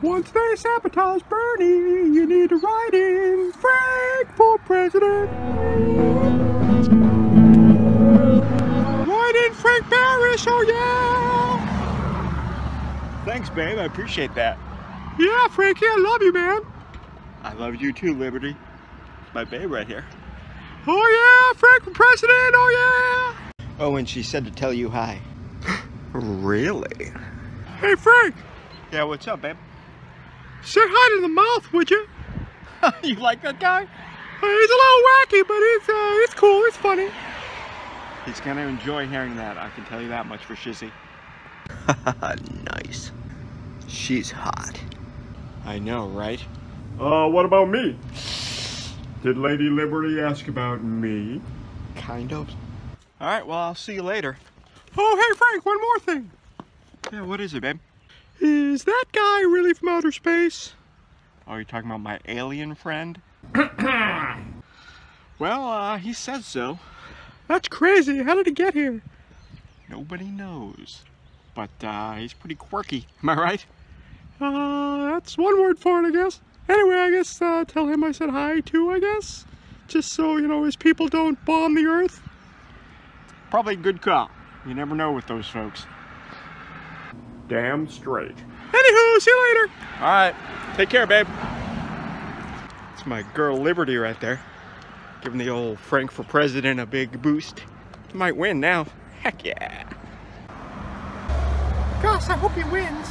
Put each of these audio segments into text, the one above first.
Once they sabotage Bernie, you need to write in Frank for president. Write in Frank Barish, oh yeah! Thanks, babe. I appreciate that. Yeah, Frankie, I love you, man. I love you too, Liberty. It's my babe right here. Oh yeah, Frank for president, oh yeah! Oh, and she said to tell you hi. really? Hey, Frank, Yeah, what's up, babe? Say hi to the mouth, would you? you like that guy? Uh, he's a little wacky, but it's uh, it's cool, it's funny. He's gonna enjoy hearing that. I can tell you that much for Shizzy. nice. She's hot. I know, right? Uh, what about me? Did Lady Liberty ask about me? Kind of. All right, well, I'll see you later. Oh, hey, Frank, one more thing. Yeah, what is it, babe? Is that guy really from outer space? Oh, you're talking about my alien friend? well, uh, he says so. That's crazy. How did he get here? Nobody knows. But, uh, he's pretty quirky. Am I right? Uh, that's one word for it, I guess. Anyway, I guess uh, tell him I said hi too, I guess. Just so, you know, his people don't bomb the earth. Probably a good call. You never know with those folks. Damn straight. Anywho, see you later. All right. Take care, babe. It's my girl Liberty right there. Giving the old Frank for president a big boost. Might win now. Heck yeah. Gosh, I hope he wins.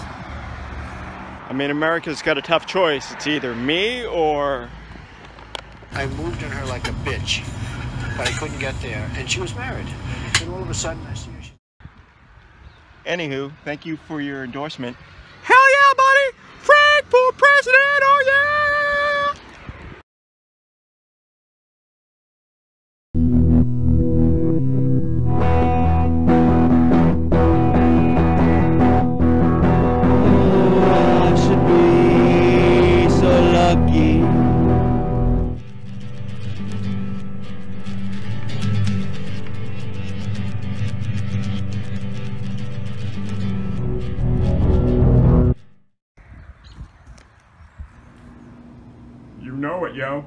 I mean, America's got a tough choice. It's either me or I moved on her like a bitch, but I couldn't get there. And she was married. And all of a sudden, I see her. she- Anywho, thank you for your endorsement. You know it, yo.